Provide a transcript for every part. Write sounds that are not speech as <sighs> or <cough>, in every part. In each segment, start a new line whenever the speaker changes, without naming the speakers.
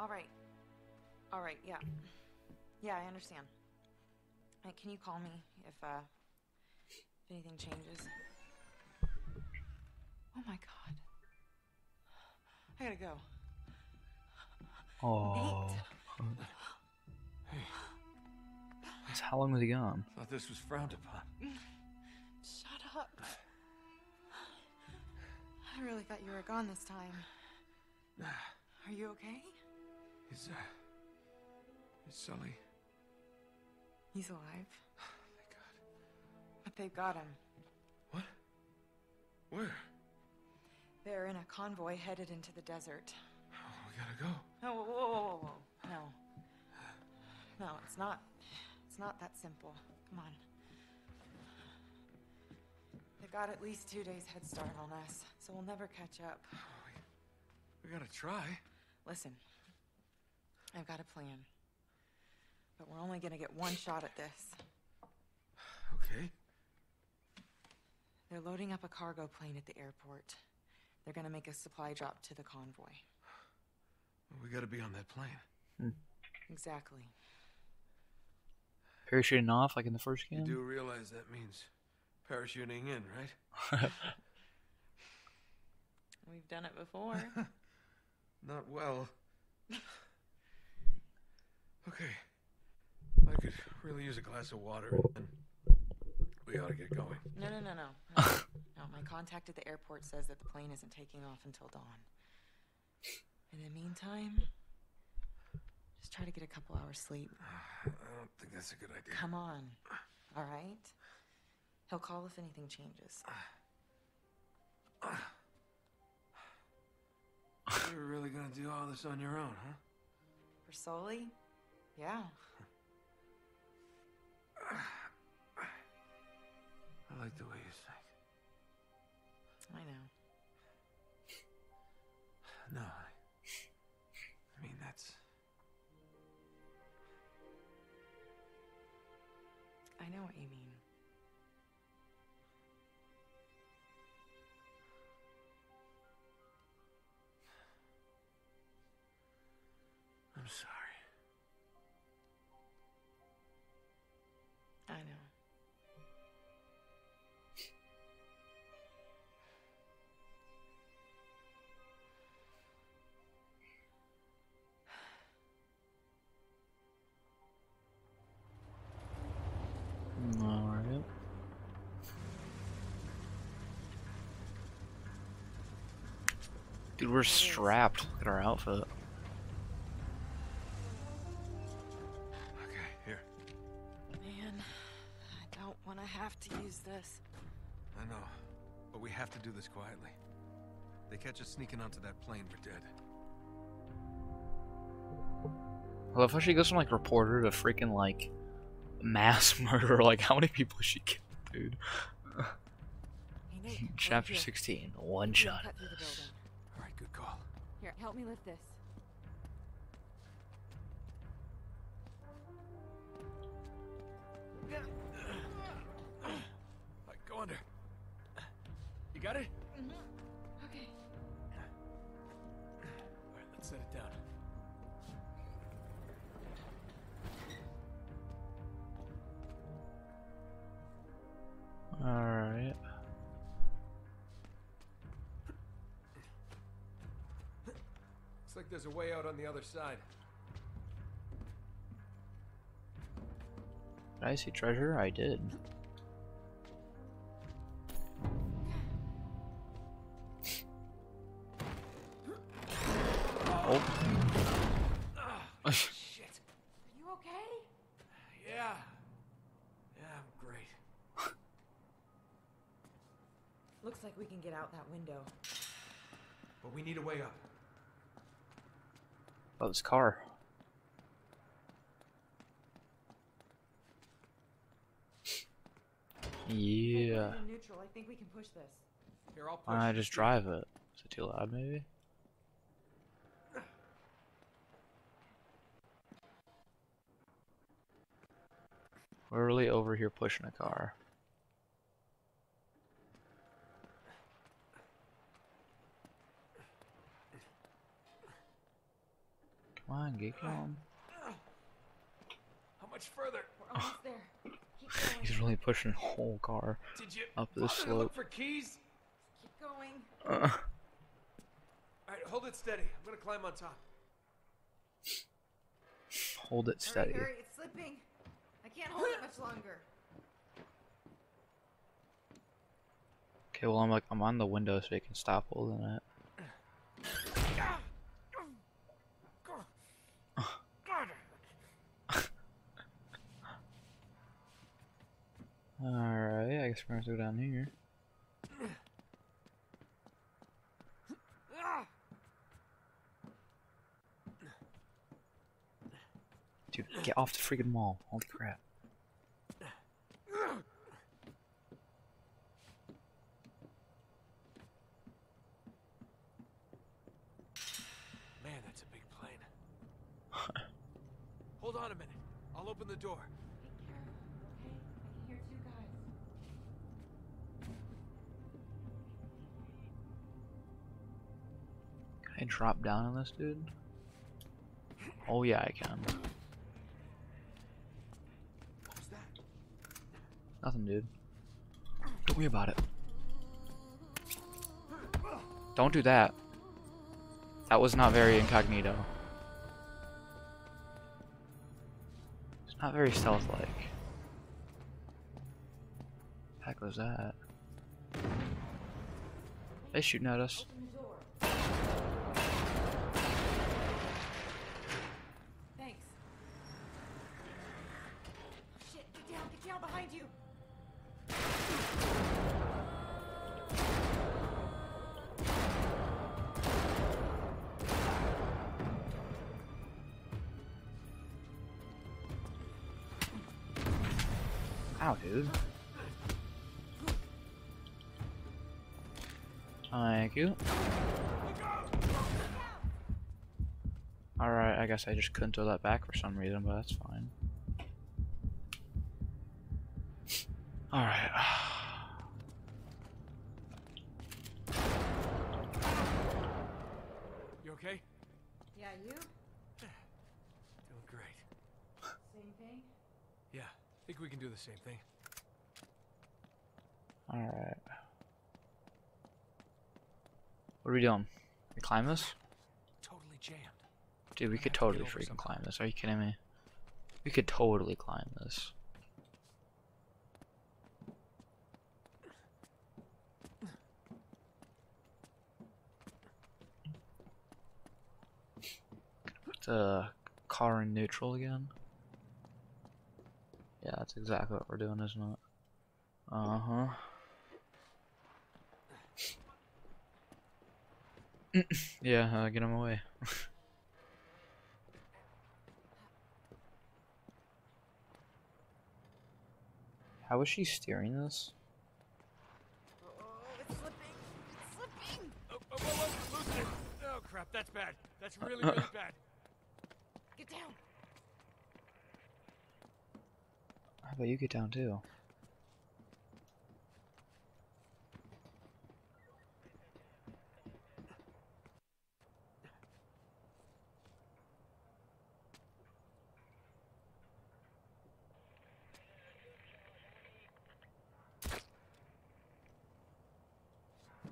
All right. All right, yeah. Yeah, I understand. Hey, can you call me if, uh, if anything changes? Oh my god. I gotta go.
Oh. So how long was he gone?
Thought this was frowned upon.
Shut up. I really thought you were gone this time. Are you okay?
Is, uh. Is Sully.
He's alive. <sighs>
Thank God.
But they've got him.
What? Where?
They're in a convoy headed into the desert.
Oh, we gotta go.
Oh, whoa, whoa, whoa, whoa, whoa. No. No, it's not. It's not that simple. Come on. They've got at least two days head start on us, so we'll never catch up.
We gotta try.
Listen, I've got a plan. But we're only gonna get one shot at this.
Okay.
They're loading up a cargo plane at the airport. They're gonna make a supply drop to the convoy.
We gotta be on that plane. Hmm.
Exactly.
Parachuting off like in the first
You
game?
do realize that means parachuting in, right? <laughs>
We've done it before. <laughs>
Not well. <laughs> Okay. I could really use a glass of water, and we ought to get going.
No, no, no, no. No, <laughs> no my contact at the airport says that the plane isn't taking off until dawn. In the meantime, just try to get a couple hours sleep. <sighs>
I don't think that's a good idea.
Come on. All right? He'll call if anything changes. <sighs>
You're really gonna do all this on your own, huh?
For Sully? Yeah. <sighs>
I like the way you think.
I know. <sighs>
No, I. I mean, that's.
I know what you mean.
Dude, we're strapped. Look at our outfit.
Okay, here.
Man, I don't want to have to use this.
I know. But we have to do this quietly. They catch us sneaking onto that plane, we're dead.
I love how she goes from like reporter to freaking like mass <laughs> murderer. Like, how many people has she killed, dude?
Hey, Nate, right
Chapter
here.
16, one
We can
shot.
cut through the building.
All right, good call.
Here, help me lift this.
Right, go under. You got it? Mm-hmm.
Okay.
All right, let's set it down. Like there's a way out on the other side.
Did I see treasure? I did. Oh. <laughs>
Shit.
Are you okay?
Yeah. Yeah, I'm great.
Looks like we can get out that window.
But we need a way up.
About this car. Yeah.
Neutral. I think we can push this.
Here, I'll push.
I just drive it? Is it too loud, maybe? We're really over here pushing a car. Come on, get going.
How much further?
We're almost <sighs> there.
He's really pushing the whole car
Did you
up this
bother to look
slope.
for keys?
Keep going.
Uh,
All right, hold it steady. I'm gonna climb on top.
hold it
Hurry,
steady.
hurry, it's slipping. I can't hold it much <gasps> longer.
Okay, well I'm like I'm on the window so you can stop holding it. Alright, I guess we're gonna go down here. Dude, get off the freaking wall. Holy crap.
Man, that's a big plane. hold on a minute. I'll open the door.
Drop down on this dude? Oh yeah, I can. Nothing, dude. Don't worry about it. Don't do that. That was not very incognito. It's not very stealth-like. Heck was that? They shooting at us. Dude. Thank you. Alright, I guess I just couldn't throw that back for some reason, but that's fine. Alright.
You okay?
Yeah, you?
Doing great.
Same thing?
Yeah, I think we can do the same thing.
Alright. What are we doing? We climb this?
Totally jammed.
Dude, we could totally freaking climb this. Are you kidding me? We could totally climb this. Put the car in neutral again. Yeah, that's exactly what we're doing, isn't it? Uh huh. Yeah, uh, get him away. <laughs> How is she steering this?
Oh, it's slipping. It's slipping.
Oh, oh, whoa, whoa, loosen it. Oh, crap, that's bad. That's really, really <laughs> bad.
Get down.
How about you get down too?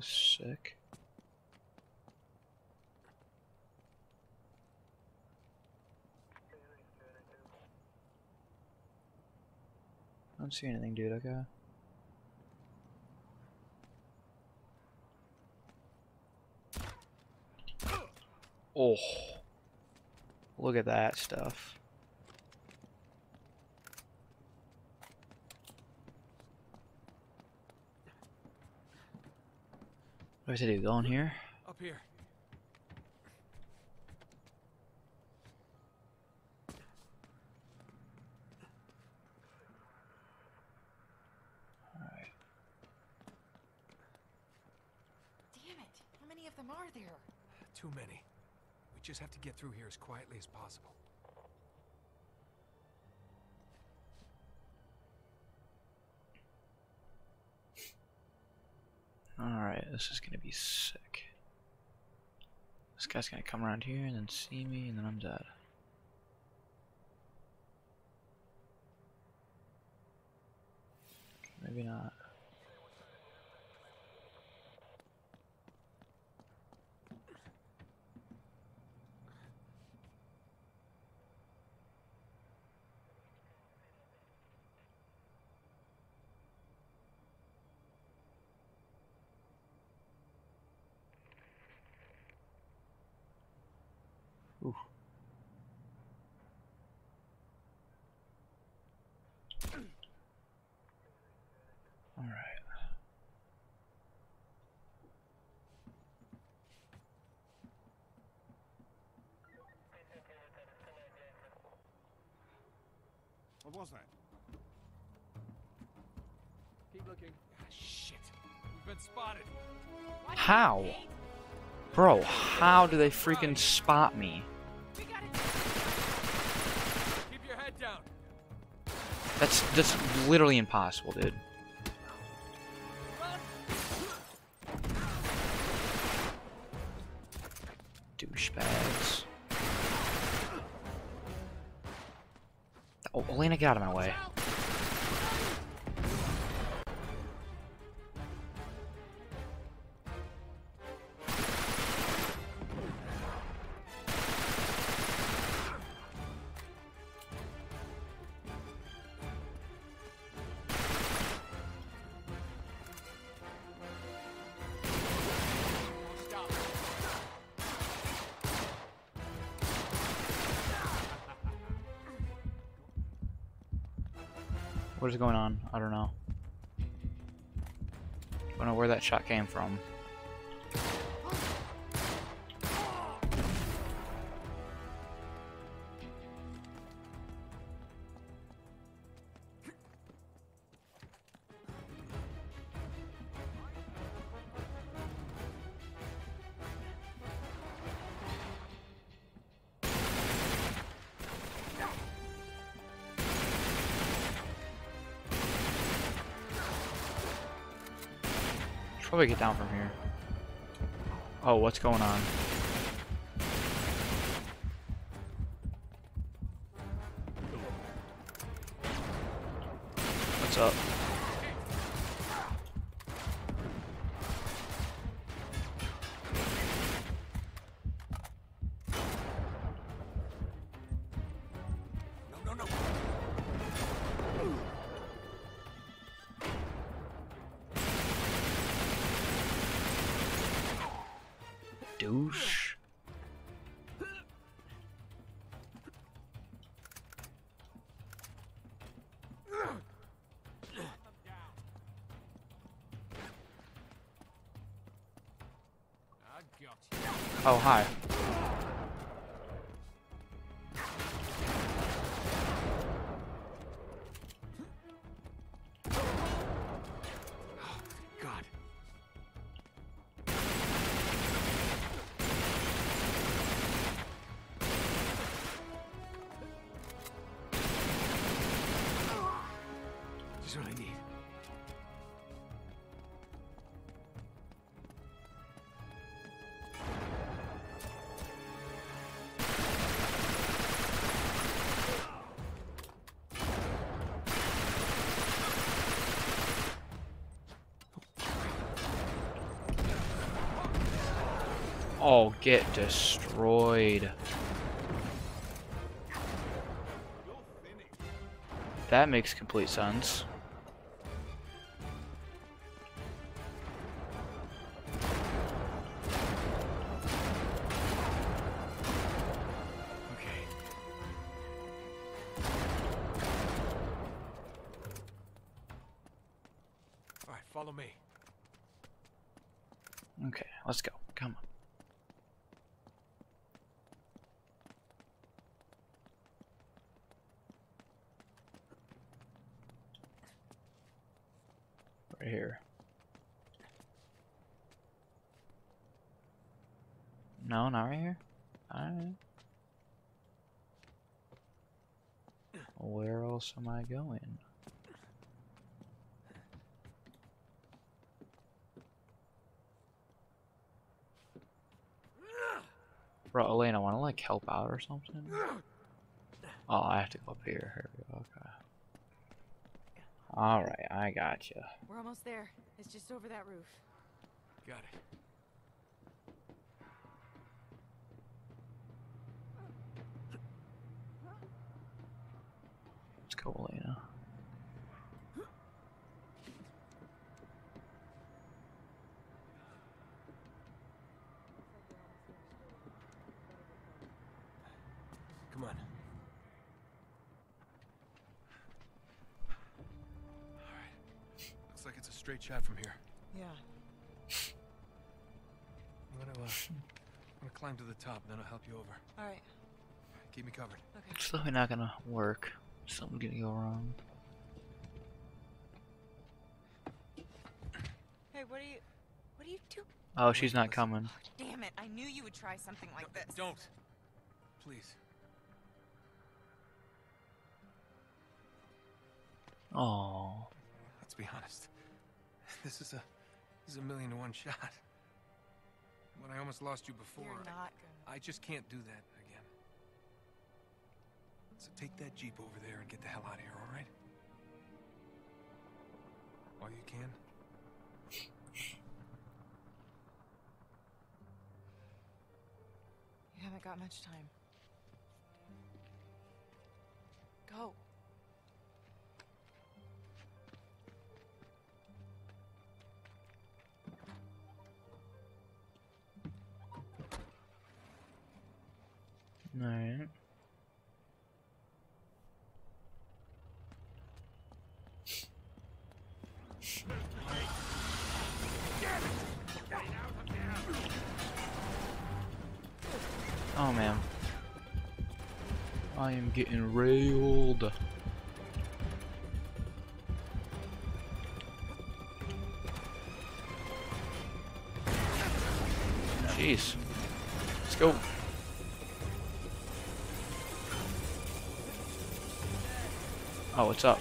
Sick. I don't see anything, dude. Okay. Oh, look at that stuff. What do I do? Go in here?
Up here.
Alright.
Damn it. How many of them are there?
Too many. We just have to get through here as quietly as possible.
Alright, this is gonna be sick. This guy's gonna come around here and then see me, and then I'm dead. Maybe not. Ooh. All right.
What was that?
Keep looking. Ah, shit. We've been spotted.
How? Bro, how do they freaking spot me? That's that's literally impossible, dude. Douchebags. Oh, Elena, get out of my way. What is going on? I don't know. I don't know where that shot came from. Probably get down from here. Oh, what's going on? What's up? Douche. Oh, hi. Oh, get destroyed. That makes complete sense.
Okay. All right, follow me.
Okay, let's go. Come on. Right here. No, not right here. Alright. Where else am I going? Bro, Elena, wanna like help out or something? Oh, I have to go up here. Here we go. Okay. Alright, I got you.
We're almost there. It's just over that roof.
Got it.
Let's.
Come on. Alright. Looks like it's a straight shot from here.
Yeah.
I'm gonna, uh, I'm gonna climb to the top, and then I'll help you over.
All right.
Keep me covered.
Okay.
It's definitely not gonna work. Something's gonna go wrong.
Hey, what are you? What are you doing?
Oh, she's not
listen.
coming.
Oh, damn it! I knew you would try something like
No,
this.
Don't. Please.
Oh,
Let's be honest. This is a this is a million to one shot. When I almost lost you before,
You're
I-
not gonna.
I just can't do that again. So take that Jeep over there and get the hell out of here, all right? While you can.
You haven't got much time. Go.
alright. Oh man. I am getting railed. Jeez. Let's go. Oh, what's up?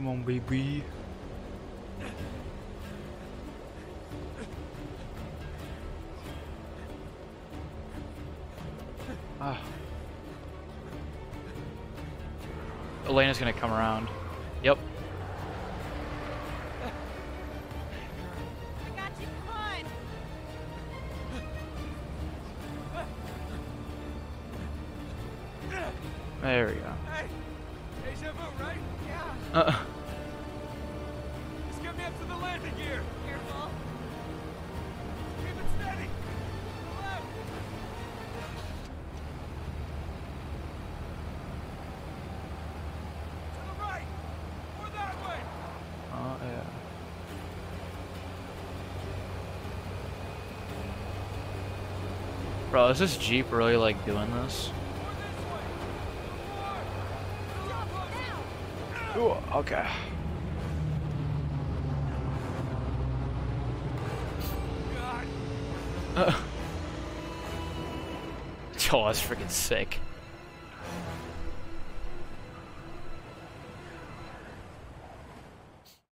Come on, baby. Ah. Elena's gonna come around. Bro, is this Jeep really like doing this?
Or this way! To the far! To the left!
Ooh, okay.
God!
Uh. Oh, that's freaking sick.